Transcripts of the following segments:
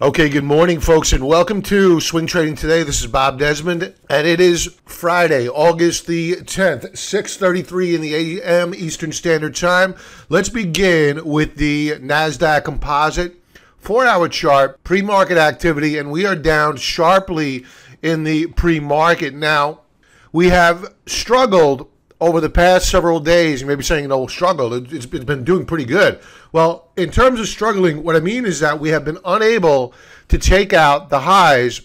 Okay, good morning, folks, and welcome to Swing Trading Today. This is Bob Desmond, and it is Friday, August the 10th, 6.33 in the a.m. Eastern Standard Time. Let's begin with the NASDAQ Composite four-hour chart, pre-market activity, and we are down sharply in the pre-market. Now, we have struggled over the past several days. You may be saying, oh, no, struggle. It's been doing pretty good. Well, in terms of struggling, what I mean is that we have been unable to take out the highs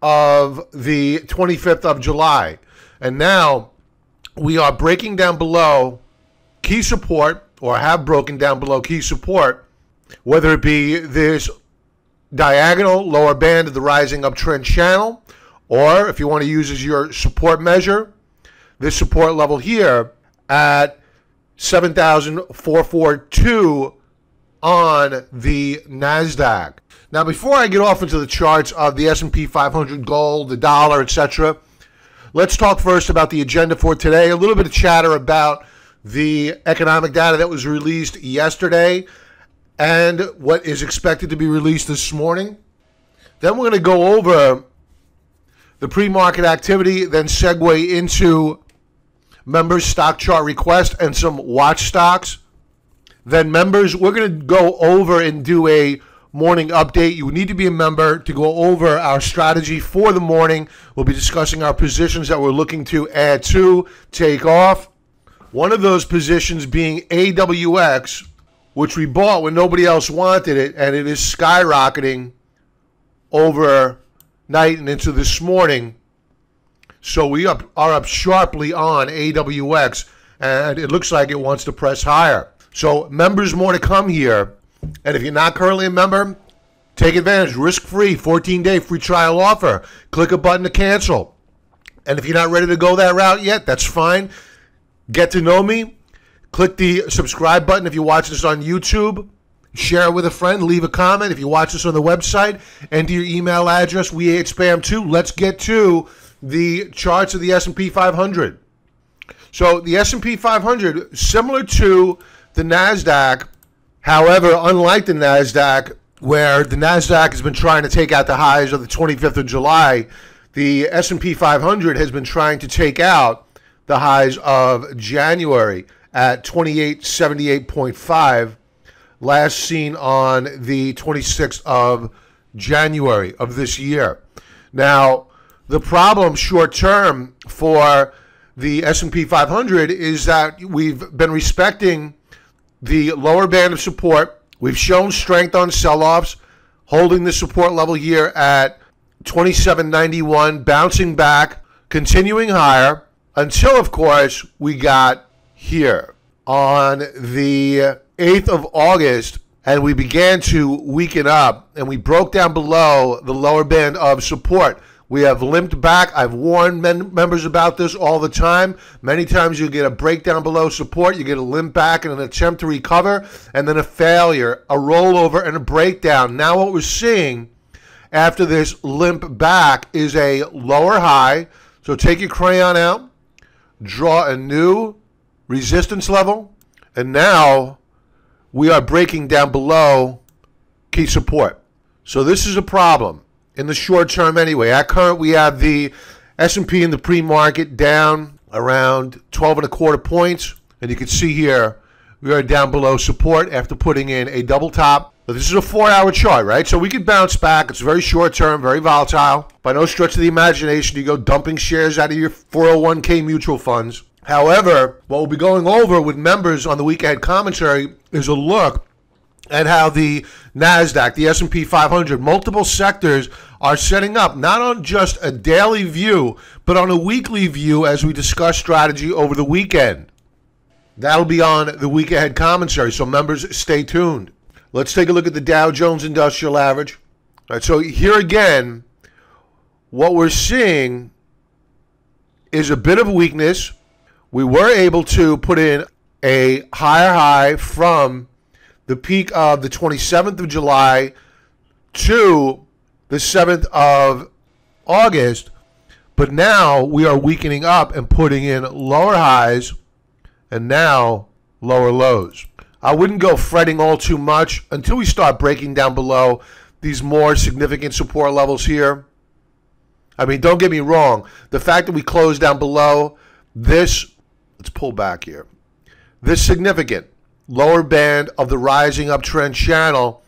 of the 25th of July. And now we are breaking down below key support, or have broken down below key support, whether it be this diagonal lower band of the rising uptrend channel, or if you want to use as your support measure, this support level here at 7,442 on the Nasdaq. Now, before I get off into the charts of the S&P 500, gold, the dollar, etc., let's talk first about the agenda for today. A little bit of chatter about the economic data that was released yesterday and what is expected to be released this morning. Then we're going to go over the pre-market activity, then segue into members stock chart request and some watch stocks. Then members, we're going to go over and do a morning update. You need to be a member to go over our strategy for the morning. We'll be discussing our positions that we're looking to add to, take off. One of those positions being AWX, which we bought when nobody else wanted it, and it is skyrocketing overnight and into this morning. So we up, are up sharply on AWX, and it looks like it wants to press higher. So members more to come here. And if you're not currently a member, take advantage. Risk-free, 14-day free trial offer. Click a button to cancel. And if you're not ready to go that route yet, that's fine. Get to know me. Click the subscribe button if you watch this on YouTube. Share it with a friend. Leave a comment if you watch this on the website. Enter your email address. We hate spam too. Let's get to the charts of the S&P 500. So the S&P 500, similar to the Nasdaq, however, unlike the Nasdaq, where the Nasdaq has been trying to take out the highs of the 25th of July, the S&P 500 has been trying to take out the highs of January at 2878.5, last seen on the 26th of January of this year. Now, the problem short term for the S&P 500 is that we've been respecting the lower band of support. We've shown strength on sell-offs, holding the support level here at 2791, bouncing back, continuing higher until of course we got here on the 8th of August and we began to weaken up and we broke down below the lower band of support. We have limped back. I've warned men, members about this all the time. Many times you get a breakdown below support, you get a limp back and an attempt to recover, and then a failure, a rollover, and a breakdown. Now, what we're seeing after this limp back is a lower high. So take your crayon out, draw a new resistance level, and now we are breaking down below key support. So this is a problem in the short term anyway. At current, we have the S&P in the pre-market down around 12 and a quarter points. And you can see here, we are down below support after putting in a double top. But this is a four-hour chart, right? So we could bounce back. It's very short term, very volatile. By no stretch of the imagination, you go dumping shares out of your 401k mutual funds. However, what we'll be going over with members on the week ahead commentary is a look and how the Nasdaq, the S&P 500, multiple sectors are setting up not on just a daily view, but on a weekly view as we discuss strategy over the weekend. That'll be on the week ahead commentary, so members stay tuned. Let's take a look at the Dow Jones Industrial Average. All right, so here again, what we're seeing is a bit of weakness. We were able to put in a higher high from the peak of the 27th of July to the 7th of August. But now we are weakening up and putting in lower highs and now lower lows. I wouldn't go fretting all too much until we start breaking down below these more significant support levels here. I mean, don't get me wrong. The fact that we closed down below this, let's pull back here. This significant lower band of the rising uptrend channel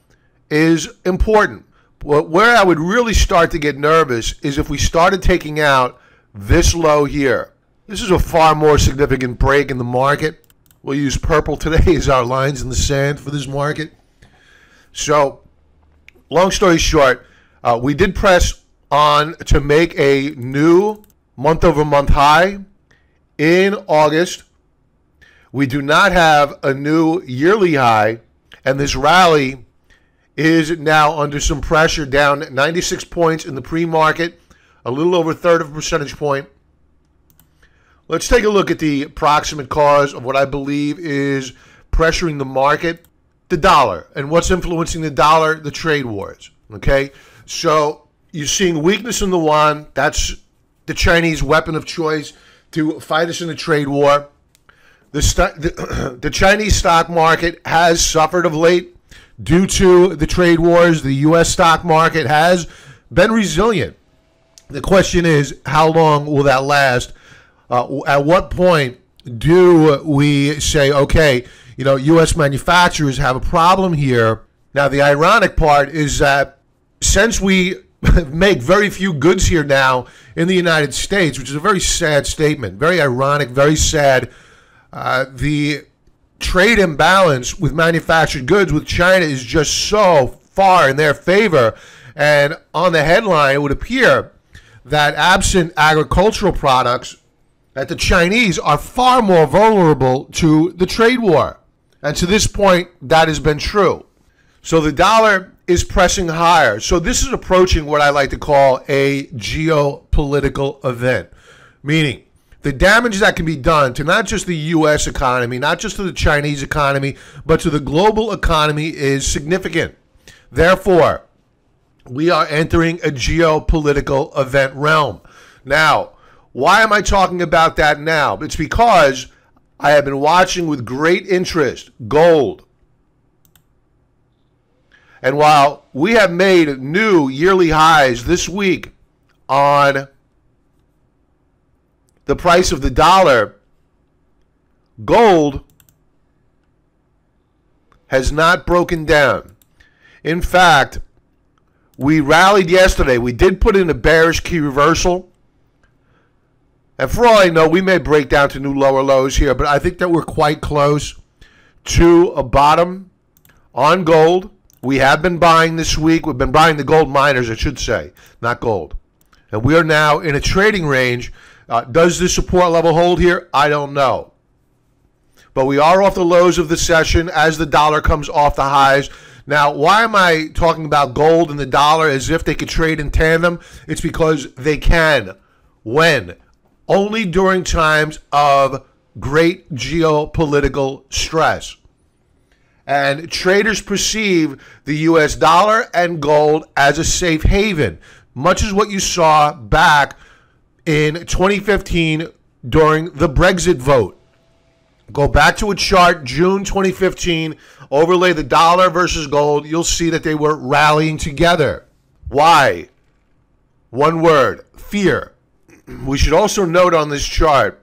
is important. But where I would really start to get nervous is if we started taking out this low here. This is a far more significant break in the market. We'll use purple today as our lines in the sand for this market. So, long story short, uh, we did press on to make a new month over month high in August. We do not have a new yearly high, and this rally is now under some pressure, down 96 points in the pre market, a little over a third of a percentage point. Let's take a look at the proximate cause of what I believe is pressuring the market the dollar. And what's influencing the dollar? The trade wars. Okay? So you're seeing weakness in the yuan. That's the Chinese weapon of choice to fight us in a trade war. The, st- the, the Chinese stock market has suffered of late due to the trade wars. The U.S. stock market has been resilient. The question is, how long will that last? Uh, at what point do we say, okay, you know, U.S. manufacturers have a problem here? Now, the ironic part is that since we make very few goods here now in the United States, which is a very sad statement, very ironic, very sad. Uh, the trade imbalance with manufactured goods with China is just so far in their favor. And on the headline, it would appear that absent agricultural products, that the Chinese are far more vulnerable to the trade war. And to this point, that has been true. So the dollar is pressing higher. So this is approaching what I like to call a geopolitical event, meaning the damage that can be done to not just the U.S. economy, not just to the Chinese economy, but to the global economy is significant. Therefore, we are entering a geopolitical event realm. Now, why am I talking about that now? It's because I have been watching with great interest gold, and while we have made new yearly highs this week on the price of the dollar, gold has not broken down. In fact, we rallied yesterday. We did put in a bearish key reversal. And for all I know, we may break down to new lower lows here, but I think that we're quite close to a bottom on gold. We have been buying this week. We've been buying the gold miners, I should say, not gold. And we are now in a trading range. Uh, does the support level hold here? I don't know. But we are off the lows of the session as the dollar comes off the highs. Now, why am I talking about gold and the dollar as if they could trade in tandem? It's because they can. When? Only during times of great geopolitical stress. And traders perceive the US dollar and gold as a safe haven, much as what you saw back in 2015 during the Brexit vote. Go back to a chart, June 2015, overlay the dollar versus gold. You'll see that they were rallying together. Why? One word fear. We should also note on this chart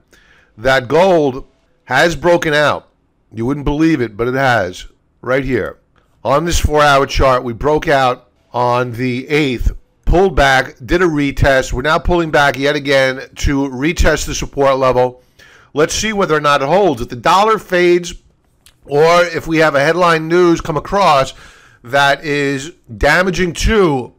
that gold has broken out. You wouldn't believe it, but it has right here. On this four hour chart, we broke out on the 8th, pulled back, did a retest. We're now pulling back yet again to retest the support level. Let's see whether or not it holds. If the dollar fades, or if we have a headline news come across that is damaging to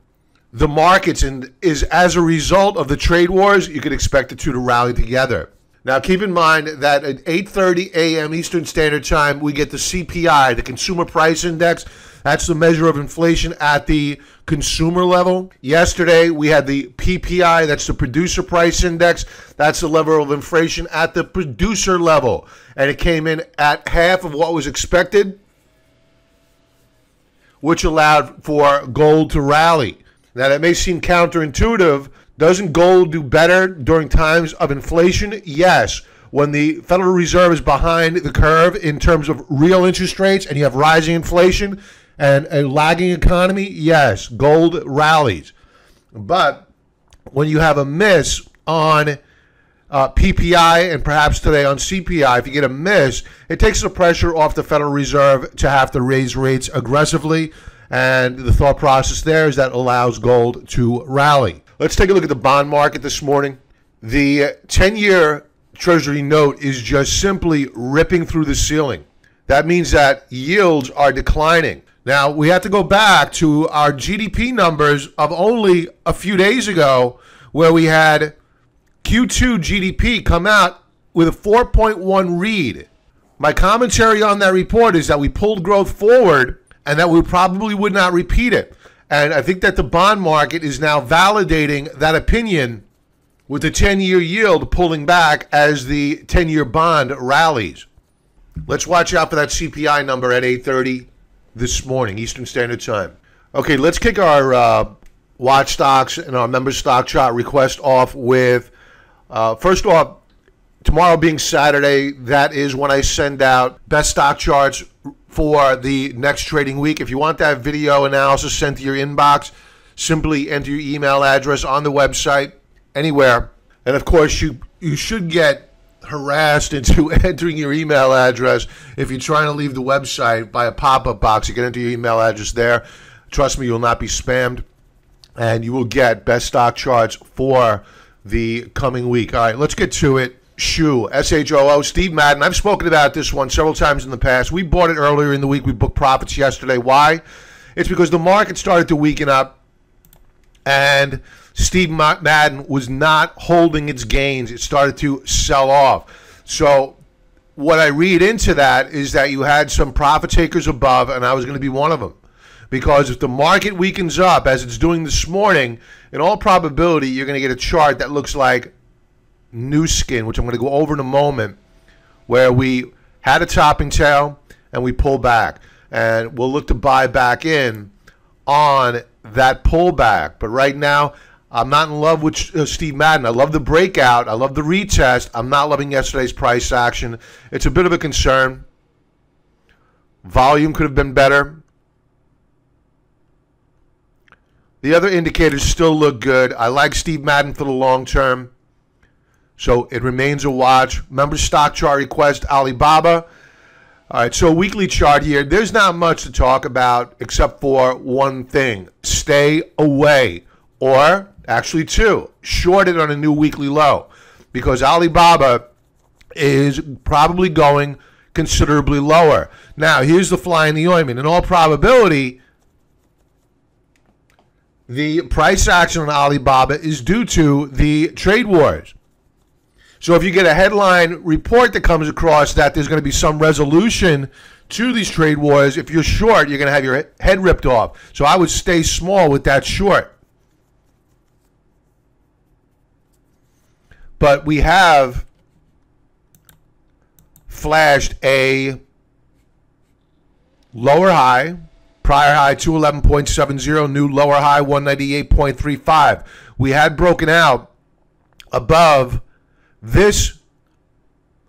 the markets and is as a result of the trade wars, you could expect the two to rally together. Now, keep in mind that at 8:30 a.m. Eastern Standard Time, we get the CPI, the Consumer Price Index. That's the measure of inflation at the consumer level. Yesterday, we had the PPI, that's the Producer Price Index. That's the level of inflation at the producer level, and it came in at half of what was expected, which allowed for gold to rally. Now, that may seem counterintuitive doesn't gold do better during times of inflation? Yes. When the Federal Reserve is behind the curve in terms of real interest rates and you have rising inflation and a lagging economy, yes, gold rallies. But when you have a miss on uh, PPI and perhaps today on CPI, if you get a miss, it takes the pressure off the Federal Reserve to have to raise rates aggressively. And the thought process there is that allows gold to rally. Let's take a look at the bond market this morning. The 10 year Treasury note is just simply ripping through the ceiling. That means that yields are declining. Now, we have to go back to our GDP numbers of only a few days ago, where we had Q2 GDP come out with a 4.1 read. My commentary on that report is that we pulled growth forward and that we probably would not repeat it. And I think that the bond market is now validating that opinion with the 10 year yield pulling back as the 10 year bond rallies. Let's watch out for that CPI number at 8:30 this morning Eastern Standard Time. Okay, let's kick our uh, watch stocks and our member stock chart request off with uh, first off, tomorrow being Saturday, that is when I send out best stock charts for the next trading week. If you want that video analysis sent to your inbox, simply enter your email address on the website, anywhere. And of course, you, you should get harassed into entering your email address if you're trying to leave the website by a pop up box. You can enter your email address there. Trust me, you'll not be spammed. And you will get best stock charts for the coming week. All right, let's get to it. Shoe, S H O O, Steve Madden. I've spoken about this one several times in the past. We bought it earlier in the week. We booked profits yesterday. Why? It's because the market started to weaken up and Steve Madden was not holding its gains. It started to sell off. So, what I read into that is that you had some profit takers above, and I was going to be one of them because if the market weakens up as it's doing this morning, in all probability, you're going to get a chart that looks like Nu Skin, which I'm going to go over in a moment, where we had a topping tail and we pull back. And we'll look to buy back in on that pullback. But right now, I'm not in love with uh, Steve Madden. I love the breakout. I love the retest. I'm not loving yesterday's price action. It's a bit of a concern. Volume could have been better. The other indicators still look good. I like Steve Madden for the long term. So it remains a watch. Remember stock chart request Alibaba. All right, so weekly chart here. There's not much to talk about except for one thing. Stay away. Or actually two. shorted on a new weekly low. Because Alibaba is probably going considerably lower. Now, here's the fly in the ointment. In all probability, the price action on Alibaba is due to the trade wars. So if you get a headline report that comes across that there's going to be some resolution to these trade wars, if you're short, you're going to have your head ripped off. So I would stay small with that short. But we have flashed a lower high Prior high 211.70, new lower high 198.35. We had broken out above this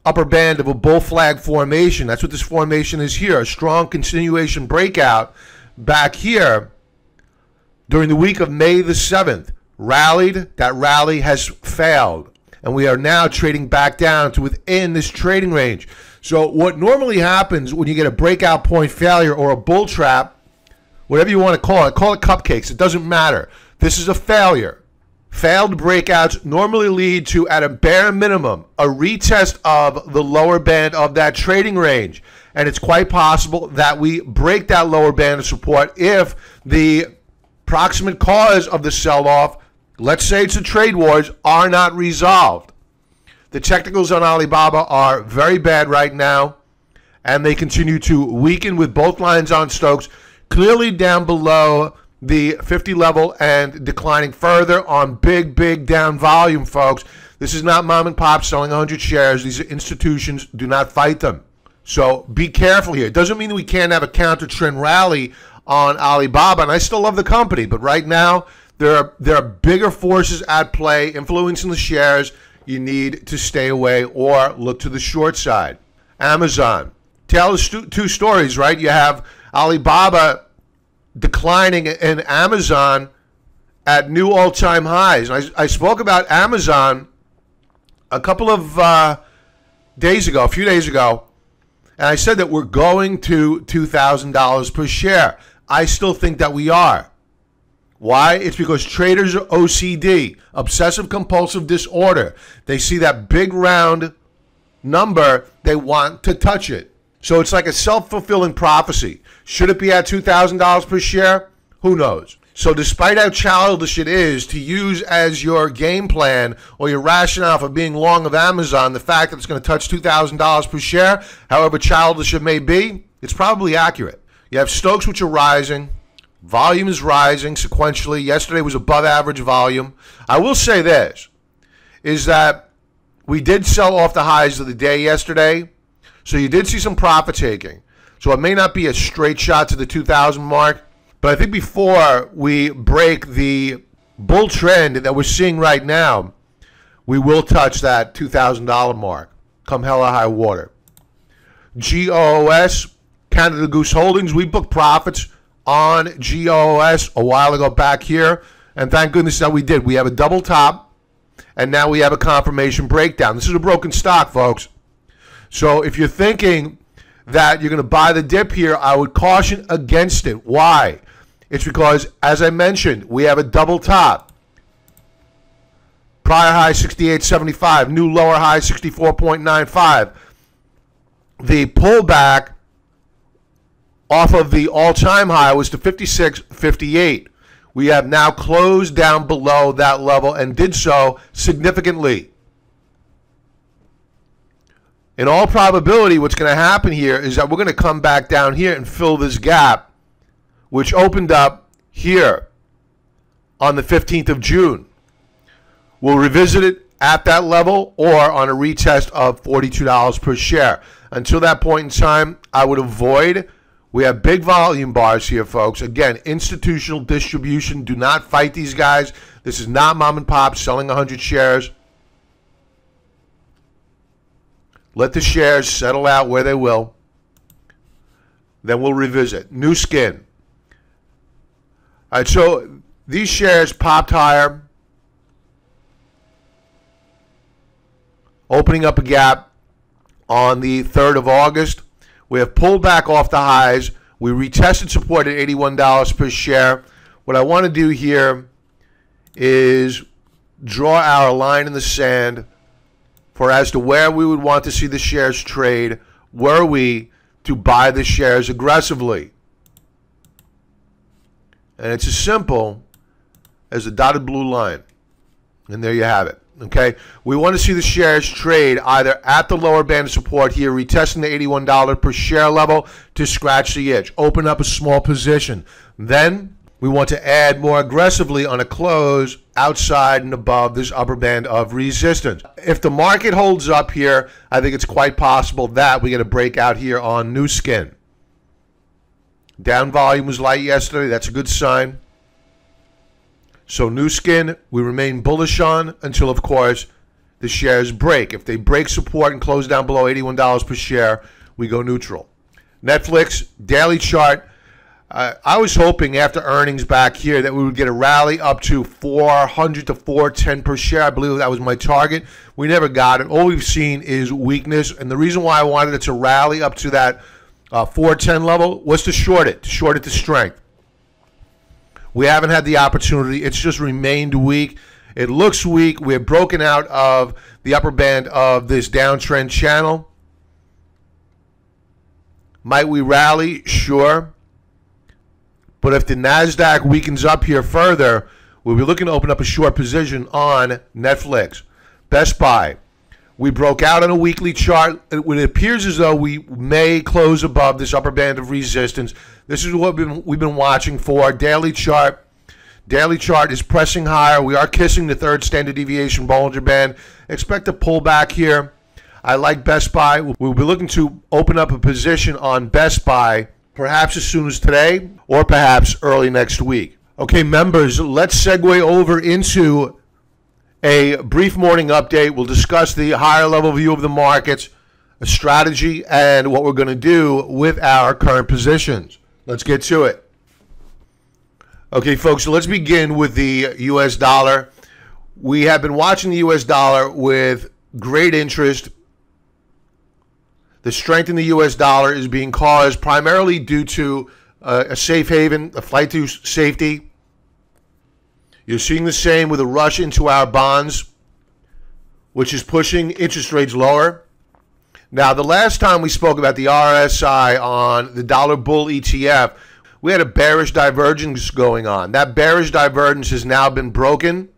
upper band of a bull flag formation. That's what this formation is here. A strong continuation breakout back here during the week of May the 7th. Rallied. That rally has failed. And we are now trading back down to within this trading range. So, what normally happens when you get a breakout point failure or a bull trap whatever you want to call it, call it cupcakes. It doesn't matter. This is a failure. Failed breakouts normally lead to, at a bare minimum, a retest of the lower band of that trading range. And it's quite possible that we break that lower band of support if the proximate cause of the sell off, let's say it's the trade wars, are not resolved. The technicals on Alibaba are very bad right now, and they continue to weaken with both lines on Stokes clearly down below the 50 level and declining further on big, big down volume, folks. This is not mom and pop selling 100 shares. These are institutions. Do not fight them. So be careful here. It doesn't mean we can't have a counter trend rally on Alibaba, and I still love the company, but right now there are there are bigger forces at play influencing the shares. You need to stay away or look to the short side. Amazon. Tell two stories, right? You have Alibaba declining in Amazon at new all time highs. And I, I spoke about Amazon a couple of uh, days ago, a few days ago, and I said that we're going to $2,000 per share. I still think that we are. Why? It's because traders are OCD, obsessive compulsive disorder. They see that big round number, they want to touch it. So it's like a self fulfilling prophecy. Should it be at $2,000 per share? Who knows? So, despite how childish it is to use as your game plan or your rationale for being long of Amazon the fact that it's going to touch $2,000 per share, however childish it may be, it's probably accurate. You have Stokes, which are rising. Volume is rising sequentially. Yesterday was above average volume. I will say this is that we did sell off the highs of the day yesterday. So you did see some profit taking. So it may not be a straight shot to the 2000 mark, but I think before we break the bull trend that we're seeing right now, we will touch that $2,000 mark come hella high water. GOS, Canada Goose Holdings, we booked profits on GOS a while ago back here, and thank goodness that we did. We have a double top, and now we have a confirmation breakdown. This is a broken stock, folks. So if you're thinking that you're going to buy the dip here, I would caution against it. Why? It's because, as I mentioned, we have a double top. Prior high 68.75, new lower high 64.95. The pullback off of the all-time high was to 56.58. We have now closed down below that level and did so significantly in all probability, what's going to happen here is that we're going to come back down here and fill this gap, which opened up here on the 15th of June. We'll revisit it at that level or on a retest of $42 per share. Until that point in time, I would avoid. We have big volume bars here, folks. Again, institutional distribution. Do not fight these guys. This is not mom and pop selling 100 shares. Let the shares settle out where they will. Then we'll revisit. Nu Skin. All right, so these shares popped higher, opening up a gap on the 3rd of August. We have pulled back off the highs. We retested support at $81 per share. What I want to do here is draw our line in the sand for as to where we would want to see the shares trade were we to buy the shares aggressively. And it's as simple as a dotted blue line. And there you have it. Okay, we want to see the shares trade either at the lower band of support here, retesting the $81 per share level to scratch the itch, open up a small position. Then we want to add more aggressively on a close outside and above this upper band of resistance. If the market holds up here, I think it's quite possible that we get a breakout here on Nu Skin. Down volume was light yesterday. That's a good sign. So Nu Skin, we remain bullish on until, of course, the shares break. If they break support and close down below $81 per share, we go neutral. Netflix, daily chart, uh, I was hoping after earnings back here that we would get a rally up to 400 to 410 per share. I believe that was my target. We never got it. All we've seen is weakness, and the reason why I wanted it to rally up to that uh, 410 level was to short it, to short it to strength. We haven't had the opportunity. It's just remained weak. It looks weak. We're broken out of the upper band of this downtrend channel. Might we rally? Sure. But if the NASDAQ weakens up here further, we'll be looking to open up a short position on Netflix. Best Buy. We broke out on a weekly chart. It appears as though we may close above this upper band of resistance. This is what we've been, watching for. Daily chart. Daily chart is pressing higher. We are kissing the third standard deviation Bollinger Band. Expect a pullback here. I like Best Buy. We'll be looking to open up a position on Best Buy perhaps as soon as today or perhaps early next week. Okay, members, let's segue over into a brief morning update. We'll discuss the higher level view of the markets, a strategy, and what we're going to do with our current positions. Let's get to it. Okay, folks, so let's begin with the U.S. dollar. We have been watching the U.S. dollar with great interest. The strength in the U.S. dollar is being caused primarily due to uh, a safe haven, a flight to safety. You're seeing the same with a rush into our bonds, which is pushing interest rates lower. Now, the last time we spoke about the RSI on the dollar bull ETF, we had a bearish divergence going on. That bearish divergence has now been broken.